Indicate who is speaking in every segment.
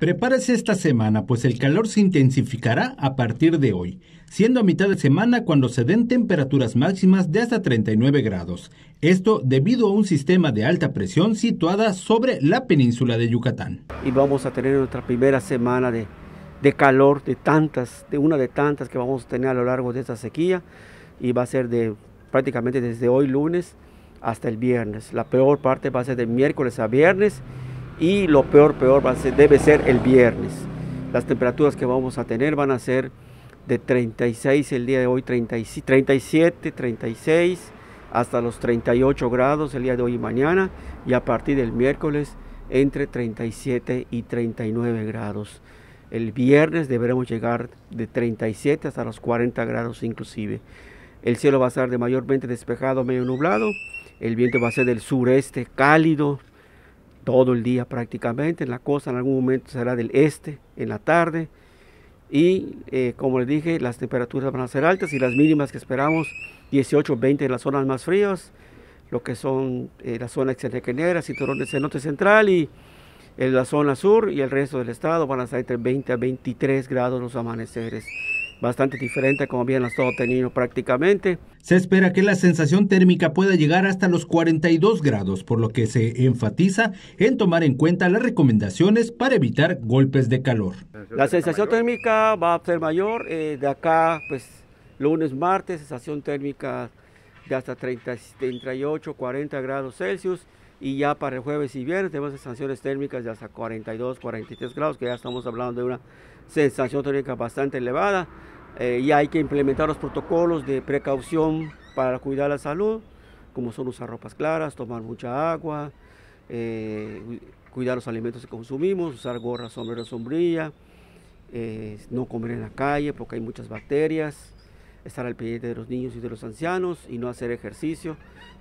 Speaker 1: Prepárese esta semana, pues el calor se intensificará a partir de hoy, siendo a mitad de semana cuando se den temperaturas máximas de hasta 39 grados. Esto debido a un sistema de alta presión situada sobre la península de Yucatán.
Speaker 2: Y vamos a tener nuestra primera semana de, de calor, de tantas, de una de tantas que vamos a tener a lo largo de esta sequía, y va a ser de prácticamente desde hoy lunes hasta el viernes. La peor parte va a ser de miércoles a viernes y lo peor, peor debe ser el viernes. Las temperaturas que vamos a tener van a ser de 36 el día de hoy, 37, 36, hasta los 38 grados el día de hoy y mañana, y a partir del miércoles entre 37 y 39 grados. El viernes deberemos llegar de 37 hasta los 40 grados inclusive. El cielo va a estar de mayormente despejado, medio nublado. El viento va a ser del sureste cálido, todo el día prácticamente. En la costa en algún momento será del este en la tarde. Y eh, como les dije, las temperaturas van a ser altas y las mínimas que esperamos 18, 20 en las zonas más frías, lo que son eh, la zona extranjera, cinturón de norte central y en la zona sur y el resto del estado van a estar entre 20 a 23 grados los amaneceres bastante diferente como habían estado teniendo prácticamente.
Speaker 1: Se espera que la sensación térmica pueda llegar hasta los 42 grados, por lo que se enfatiza en tomar en cuenta las recomendaciones para evitar golpes de calor.
Speaker 2: La sensación térmica va a ser mayor eh, de acá, pues lunes, martes, sensación térmica de hasta 30, 38, 40 grados Celsius y ya para el jueves y viernes tenemos sensaciones térmicas de hasta 42, 43 grados, que ya estamos hablando de una sensación térmica bastante elevada. Eh, y hay que implementar los protocolos de precaución para cuidar la salud, como son usar ropas claras, tomar mucha agua, eh, cuidar los alimentos que consumimos, usar gorra, sombrero, sombrilla, eh, no comer en la calle porque hay muchas bacterias, estar al pendiente de los niños y de los ancianos y no hacer ejercicio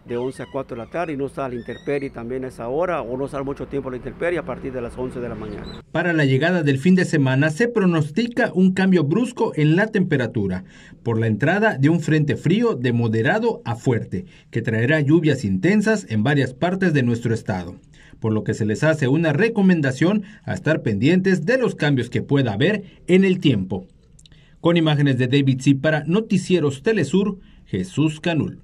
Speaker 2: de 11 a 4 de la tarde y no estar a la intemperie también a esa hora o no estar mucho tiempo a la intemperie a partir de las 11 de la mañana.
Speaker 1: Para la llegada del fin de semana se pronostica un cambio brusco en la temperatura por la entrada de un frente frío de moderado a fuerte que traerá lluvias intensas en varias partes de nuestro estado por lo que se les hace una recomendación a estar pendientes de los cambios que pueda haber en el tiempo. Con imágenes de David C. para Noticieros Telesur, Jesús Canul.